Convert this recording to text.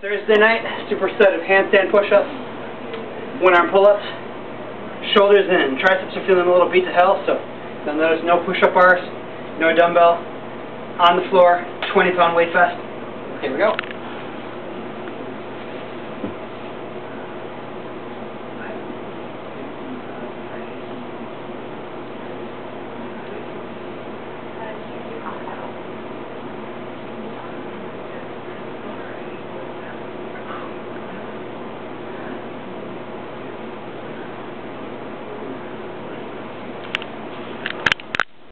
Thursday night, superset of handstand push-ups, one arm pull-ups, shoulders in, triceps are feeling a little beat to hell, so you'll notice no push-up bars, no dumbbell, on the floor, 20 pound weight vest. Here we go.